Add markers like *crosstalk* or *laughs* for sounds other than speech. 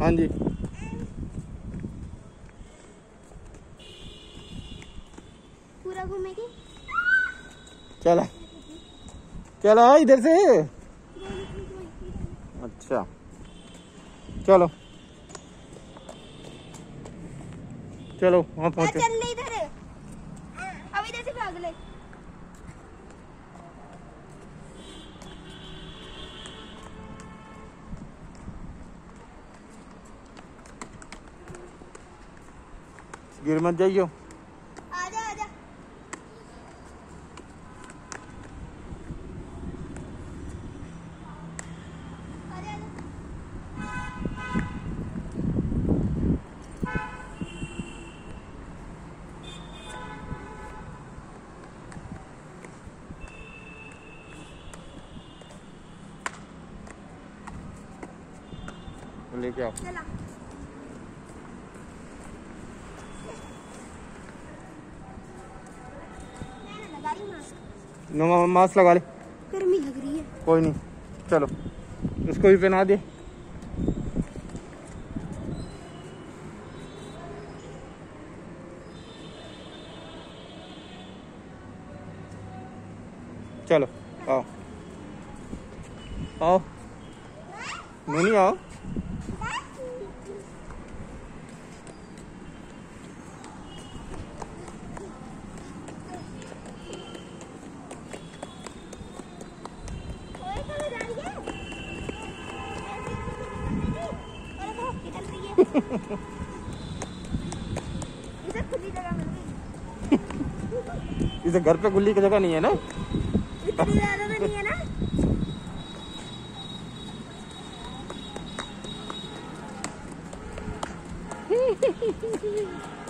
हाँ जी। पूरा घूमेगी? चला। चलो इधर से? अच्छा। चलो। चलो वहाँ पहुँचे। इधर। अब इधर से भाग ले। गिर मत जाइयो। आजा आजा। आजा आजा। लेके आओ चला मैंने लगा ली मास्क नो मास्क लगा ले। गर्मी लग रही है। कोई नहीं चलो। उसको भी पहना दे। चलो आओ। आओ। नहीं आओ ओए कहाँ जा रही है अरे वो निकल रही है इसे खुली जगह मिल गई इसे घर पे गुल्ली की जगह नहीं है ना? इतनी ज़्यादा तो नहीं है ना? *laughs*